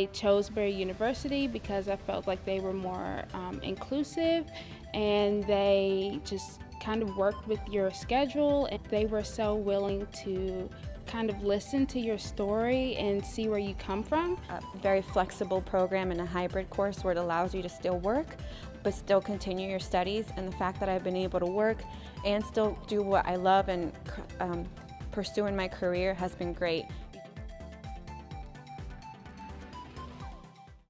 I chose Barry University because I felt like they were more um, inclusive and they just kind of worked with your schedule and they were so willing to kind of listen to your story and see where you come from. A very flexible program and a hybrid course where it allows you to still work but still continue your studies and the fact that I've been able to work and still do what I love and um, pursue in my career has been great